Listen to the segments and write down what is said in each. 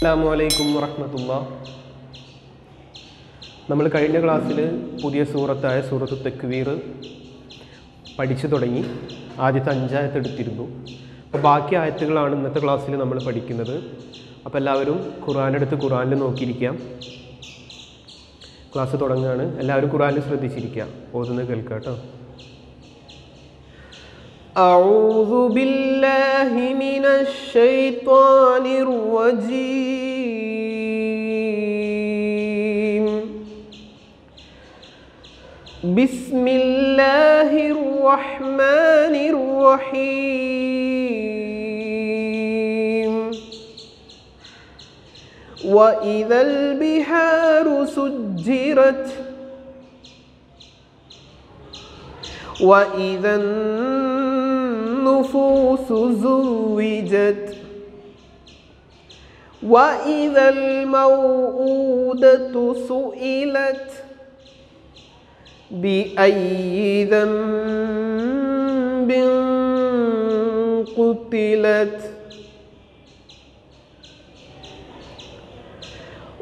അസ്സാം വലൈക്കും വറഹമത്തുള്ള നമ്മൾ കഴിഞ്ഞ ക്ലാസ്സിൽ പുതിയ സൂറത്തായ സൂറത്ത് തെക്വീർ പഠിച്ചു തുടങ്ങി ആദ്യത്തെ അഞ്ചായത്ത് എടുത്തിരുന്നു അപ്പോൾ ബാക്കി ആയത്തുകളാണ് ഇന്നത്തെ ക്ലാസ്സിൽ നമ്മൾ പഠിക്കുന്നത് അപ്പോൾ എല്ലാവരും ഖുറാനെടുത്ത് ഖുറാനിൽ നോക്കിയിരിക്കാം ക്ലാസ് തുടങ്ങുകയാണ് എല്ലാവരും ഖുറാനിൽ ശ്രദ്ധിച്ചിരിക്കുക ഓതുന്നത് കേൾക്കുക കേട്ടോ أعوذ بالله من الشيطان الرجيم بسم الله الرحمن الرحيم. وإذا البحار سجرت وإذا النفوس زوجت وإذا الموءودة سئلت بأي ذنب قتلت.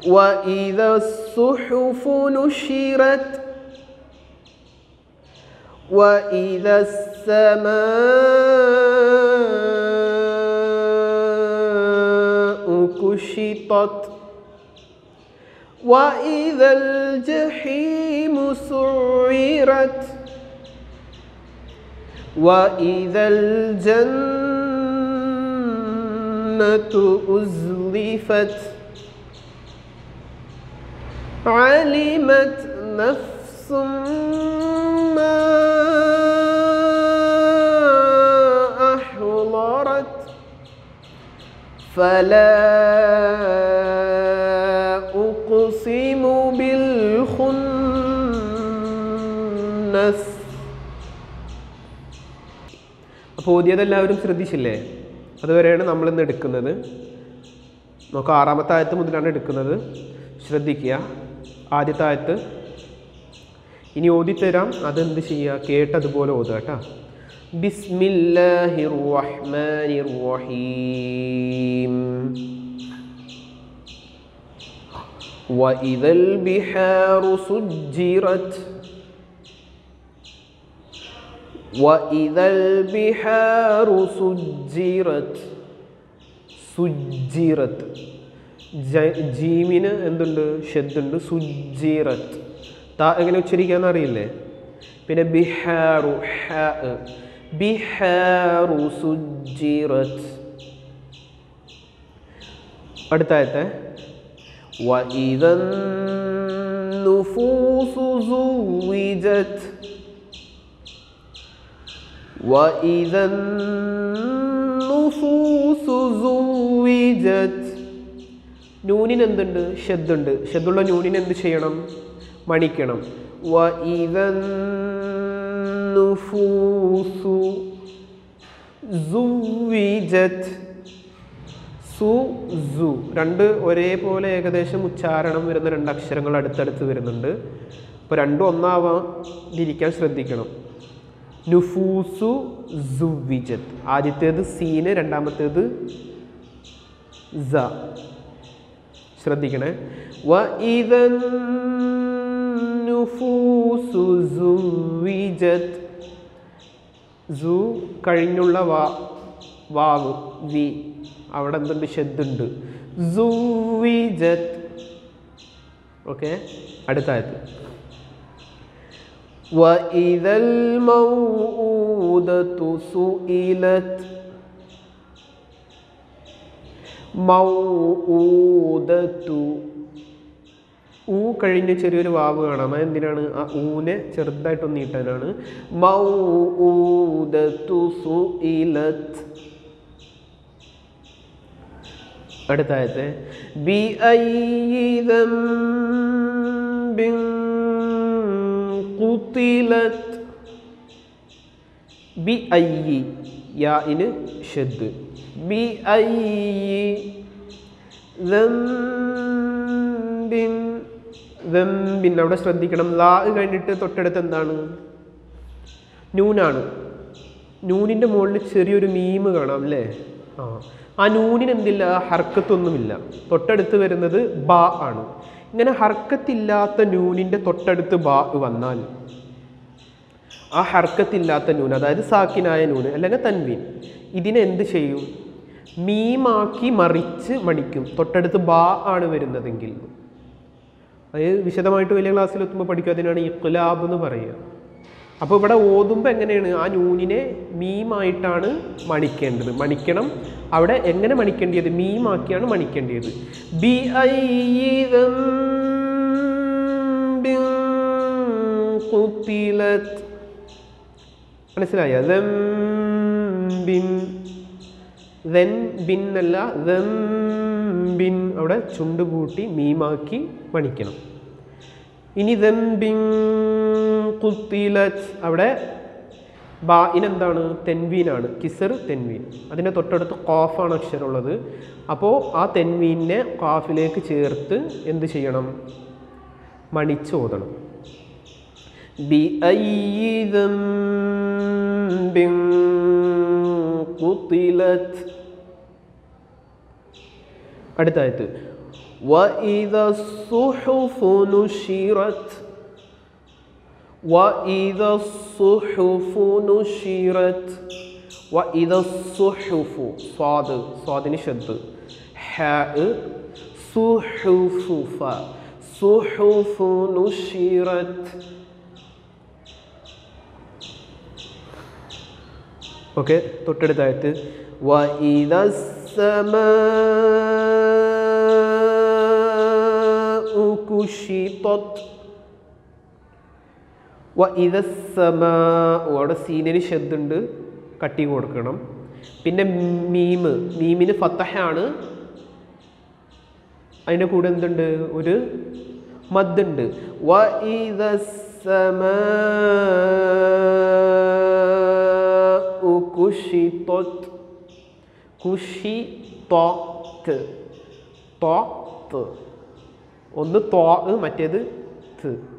وإذا الصحف نشرت وإذا السماء كشطت وإذا الجحيم سعرت وإذا الجنة أزلفت علمت نفس ما أحضرت فلا بالخنس അപ്പോൾ ഓതിയതെല്ലാവരും ശ്രദ്ധിച്ചില്ലേ അതുവരെയാണ് നമ്മളിന്ന് എടുക്കുന്നത് നമുക്ക് ആറാമത്തെ ആയത്ത് മുതലാണ് എടുക്കുന്നത് ശ്രദ്ധിക്കുക ആദ്യത്തെ ആയത്ത് ഇനി ഓതിത്തരാം അതെന്ത് ചെയ്യുക കേട്ടതുപോലെ ഓതുക കേട്ടോ ബിസ്മില്ലാഹിർ റഹ്മാനിർ റഹീം وإذا البحار سجرت وإذا البحار سجرت സുജിറത്ത് ജീമിന് എന്തുണ്ട് ഷെദ്ദുണ്ട് സുജിറത്ത് താ എങ്ങനെ ഉച്ചരിക്കാന്ന് അറിയില്ലേ പിന്നെ ബിഹാറു ഹ ബിഹാറു സുജിറത്ത് അടുത്തായത്തെ وإذا النفوس زوجت وإذا النفوس زوجت നൂനിന് എന്തുണ്ട് ഷെദ്ദുണ്ട് ഷെദ്ദുള്ള നൂനിന് എന്ത് ചെയ്യണം മണിക്കണം وإذا النفوس زوجت സു സു രണ്ട് ഒരേപോലെ ഏകദേശം ഉച്ചാരണം വരുന്ന രണ്ട് അക്ഷരങ്ങൾ അടുത്തടുത്ത് വരുന്നുണ്ട് അപ്പോൾ രണ്ടും ഒന്നാവാതിരിക്കാൻ ശ്രദ്ധിക്കണം നുഫൂസു സുവിജത്ത് ആദ്യത്തേത് സീന് രണ്ടാമത്തേത് ശ്രദ്ധിക്കണേ. വ ഇതൻ നുഫൂസു സുവിജത്ത് സു കഴിഞ്ഞുള്ള വാ വാവ് വി. അവിടെ എന്തുണ്ട്? ഷെദ്ദുണ്ട്. സുവിജത്ത് ഓക്കെ. അടുത്തായത്. وإذا الموءودة سئلت മൗഊദത്തു ഊ കഴിഞ്ഞ് ചെറിയൊരു വാവ് കാണാം അത് എന്തിനാണ് ആ ഊനെ ചെറുതായിട്ടൊന്ന് നീട്ടാനാണ് മൗഊദത്തു സുഇലത്ത് അടുത്തായത്തെ ബി കുത്തിലത്ത് ബി ഐ യാഇന് ഷദ്. ബി ഐ ദംബിൻ അവിടെ ശ്രദ്ധിക്കണം. ലാ കഴിഞ്ഞിട്ട് തൊട്ടടുത്ത് എന്താണ്? നൂനാണ്. നൂനിന്റെ മുകളിൽ ചെറിയൊരു മീമ് കാണാം അല്ലേ ആ. ആ നൂനിന് എന്തില്ല ഹർക്കത്തൊന്നുമില്ല. തൊട്ടടുത്ത് വരുന്നത് ബ ആണ്. ഇങ്ങനെ ഹർക്കത്തില്ലാത്ത നൂനിന്റെ തൊട്ടടുത്ത് ബാ വന്നാൽ. ആ ഹർക്കത്തില്ലാത്ത നൂൻ അതായത് സാക്കിനായ നൂന് അല്ലെങ്കിൽ തൻവീൻ ഇതിനെ എന്ത് ചെയ്യും? മീമാക്കി മറിച്ച് മണിക്കും തൊട്ടടുത്ത് ബാ ആണ് വരുന്നതെങ്കിൽ. അത് വിശദമായിട്ട് വലിയ ക്ലാസ്സിലെത്തുമ്പോൾ പഠിക്കും. അതിനാണ് ഇഖ്ലാബ് എന്ന് പറയുക. അപ്പോൾ ഇവിടെ ഓതുമ്പോൾ എങ്ങനെയാണ്? ആ നൂനിനെ മീമായിട്ടാണ് മണിക്കേണ്ടത്. മണിക്കണം. അവിടെ എങ്ങനെ മണിക്കേണ്ടത് മീമാക്കിയാണ് മണിക്കേണ്ടത് ബി ഐ കുത്തിലത്ത് മനസ്സിലായ ബിൻ. അല്ല ബിൻ. അവിടെ ചുണ്ട് കൂട്ടി മീമാക്കി മണിക്കണം. ഇനി ബിൻ. കുത്തിലത്ത് അവിടെ ബായിനെന്താണ് തെൻവീനാണ് കിസർ തെൻവീൻ അതിൻ്റെ തൊട്ടടുത്ത് കോഫാണ് അക്ഷരമുള്ളത് അപ്പോൾ ആ തെൻവീനെ കാഫിലേക്ക് ചേർത്ത് എന്ത് ചെയ്യണം മണിച്ച് ഓതണം بأي ذنب قتلت അടുത്ത ആയത്ത് وإذا الصحف نشرت وإذا الصحف نشرت وإذا الصحف صاد صادني شد حاء صحف صحف نشرت ഓക്കെ തൊട്ടടുത്തായിട്ട് وإذا السماء كشطت വ ഇതസമ അവിടെ സീനിന് ഷെദ്ണ്ട് കട്ടി കൊടുക്കണം. പിന്നെ മീമ് മീമിന് ഫത്തഹാണ്. അതിന്റെ കൂടെ എന്തുണ്ട്? ഒരു മദ്ണ്ട് വ ഇതസമ കുഷിത്തൊത്ത് കുഷി തൊത്ത് തൊത്ത് ഒന്ന് തോ മറ്റേത് ത്.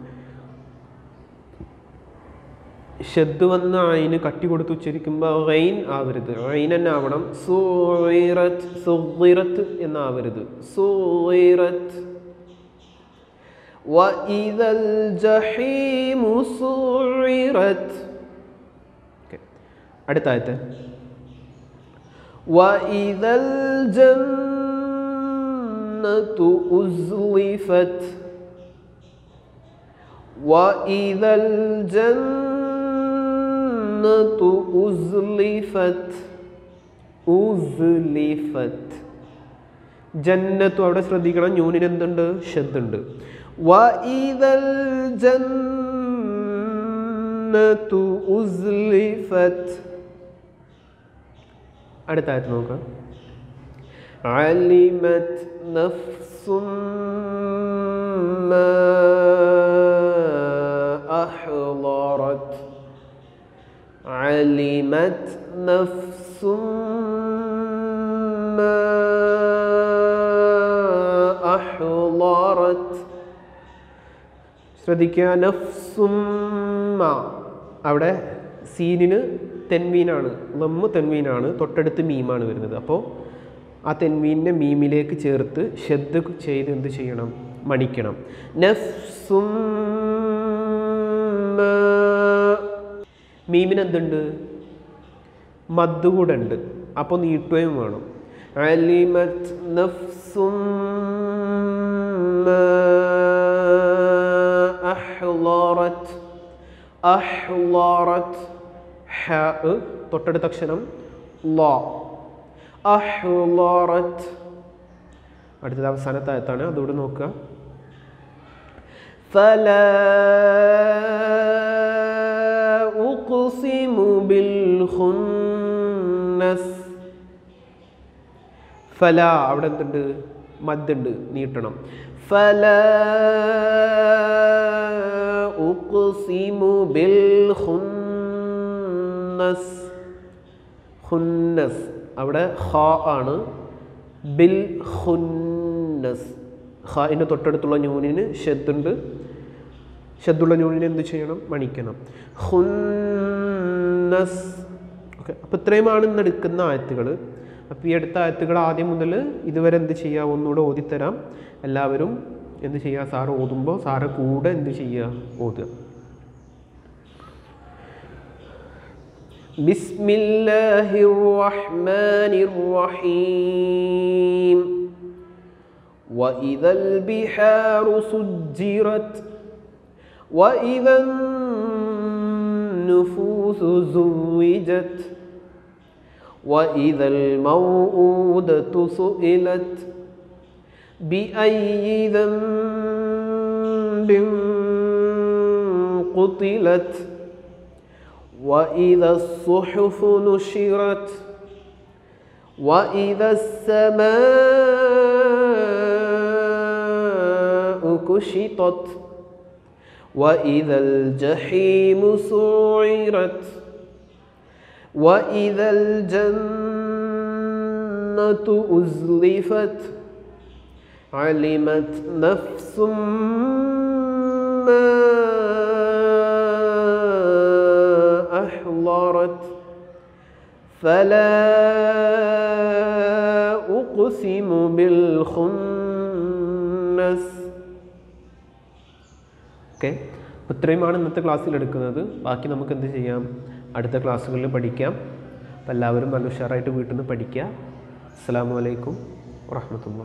ഷദ് വന്ന അയിന് കട്ടി കൊടുത്ത് ഉച്ചരിക്കുമ്പോൾ റൈൻ ആവരുത് റൈൻ തന്നെ ആവണം സൂറത്ത് സുറത്ത് എന്നാവരുത് സൂറത്ത് وإذا الجحيم سعرت അടുത്ത ആയത്ത് وإذا الجنة أزلفت وإذا الجنة أزلفت أزلفت ജന്നത്തു അവിടെ ശ്രദ്ധിക്കണം ന്യൂനിന് എന്തുണ്ട് ഷദ്ദുണ്ട് وإذا الجنة أزلفت അടുത്ത ആയത്ത് നോക്കാം علمت نفس ما علمت نفس ما أحضرت ശ്രദ്ധിക്കുക നഫ്സുമ്മ അവിടെ സീനിന് തെൻവീനാണ് ലമ്മ് തെൻവീനാണ് തൊട്ടടുത്ത് മീമാണ് വരുന്നത് അപ്പോൾ ആ തെൻവീനിനെ മീമിലേക്ക് ചേർത്ത് ഷെദ് ചെയ്ത് എന്ത് ചെയ്യണം മണിക്കണം നഫ്സുമ്മ മീമിന് എന്തുണ്ട് മദ് കൂടെ ഉണ്ട്. അപ്പോൾ നീട്ടുകയും വേണം. അലിമത് നഫ്സും അഹ്ലോറത്ത് അഹ്ലോറത്ത് ഹ തൊട്ടടുത്ത അക്ഷരം ലോ അഹ്ലോറത്ത് അടുത്തത് അവസാനത്തായത്താണ് അതുകൂടെ നോക്കുക. ഫല ഫല അവിടെ എന്തുണ്ട്? മദ്ദുണ്ട് നീട്ടണം. ഫല ഉഖ്സിമു ബിൽ ഖുന്നസ് അവിടെ ഹ ആണ്. ബിൽ ഖുന്നസ് ഖായിന്റെ തൊട്ടടുത്തുള്ള ന്യൂനിന് ഷെദ്ദുണ്ട്. ഷെദ്ദുള്ള ന്യൂനിന് എന്ത് ചെയ്യണം? മണിക്കണം. ഹുന്നസ്. ഓക്കെ അപ്പോൾ ഇത്രയുമാണ് ഇന്ന് എടുക്കുന്ന ആയത്തുകൾ അപ്പോൾ ഈ അടുത്ത ആയത്തുകൾ ആദ്യം മുതൽ ഇതുവരെ എന്ത് ചെയ്യുക ഒന്നുകൂടെ ഓതിത്തരാം എല്ലാവരും എന്ത് ചെയ്യുക സാറ് ഓതുമ്പോൾ സാറ് കൂടെ എന്ത് ചെയ്യുക ഓതുക بسم الله الرحمن الرحيم وإذا البحار سجرت وإذا النفوس زوجت وإذا الموءودة سئلت بأي ذنب قتلت وإذا الصحف نشرت وإذا السماء كشطت وإذا الجحيم سعرت وإذا الجنة أزلفت علمت نفس ما أحضرت فلا أقسم بالخنس ഓക്കെ അപ്പോൾ ഇത്രയുമാണ് ഇന്നത്തെ ക്ലാസ്സിൽ എടുക്കുന്നത് ബാക്കി നമുക്ക് എന്ത് ചെയ്യാം അടുത്ത ക്ലാസ്സുകളിൽ പഠിക്കാം. അപ്പോൾ എല്ലാവരും നല്ല ഉഷാറായിട്ട് വീട്ടിൽ നിന്ന് പഠിക്കുക. അസ്സാം വലൈക്കും വാഹമത്തുള്ള